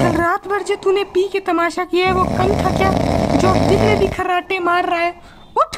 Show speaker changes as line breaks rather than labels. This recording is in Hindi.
कल रात भर जो तूने पी के तमाशा किया है, वो कम था क्या? जो दिल में भी खर्राटे मार रहा है, उठ।